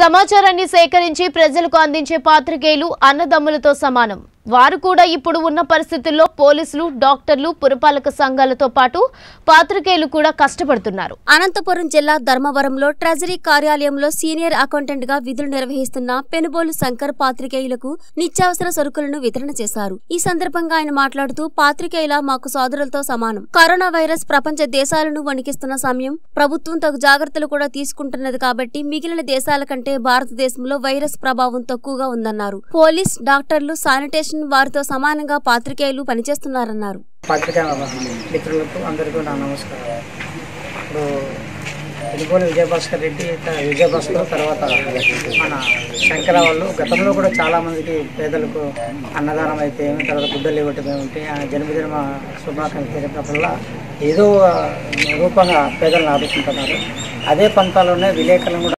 సమాచారాన్ని సేకరించి ప్రజలకు అందించే పాత్రికేయులు అన్నదమ్ములతో సమానం. వారు కూడా ఇప్పుడు ఉన్న పరిస్థితుల్లో పోలీసులు డాక్టర్లు పురపాలక సంఘాలతో పాటు పాత్రికేయులు కూడా కష్టపడుతున్నారు. అనంతపురం జిల్లా ధర్మవరంలో ట్రెజరీ కార్యాలయంలో సీనియర్ అకౌంటెంట్గా విధులు నిర్వహిస్తున్న పెనుబోలు శంకర్ పాత్రికేయులకు నిత్యావసర సరుకులను వితరణ చేశారు. ఈ సందర్భంగా ఆయన మాట్లాడుతూ పాత్రికేయుల మాకు సోదరులతో సమానం. కరోనా వైరస్ ప్రపంచ దేశాలను వణికిస్తున్న సమయం ప్రభుత్వం తగు జాగ్రత్తలు కూడా తీసుకుంటున్నది కాబట్టి మిగిలిన దేశాల కంటే భారతదేశంలో వైరస్ ప్రభావం తక్కువగా ఉందన్నారు. పోలీస్ డాక్టర్లు శానిటేషన్ వారితో సమానంగా పాత్రికేయులు పనిచేస్తున్నారన్నారు. పత్రికా మిత్రులకు అందరికీ నా నమస్కారం. ఇప్పుడు ఎన్నికోని విజయభాస్కర్ రెడ్డి విజయభాస్కర్ తర్వాత మన శంకర వాళ్ళు. గతంలో కూడా చాలామందికి పేదలకు అన్నదానం అయితే ఏమి తర్వాత గుడ్డలు ఇవ్వటం ఏమిటి ఆ జన్మదిన శుభాకాంక్షలు తెలిపినప్పుడల్లా ఏదో రూపంగా పేదలను ఆదుకుంటున్నారు అదే పంతాలోనే విలేకరులను కూడా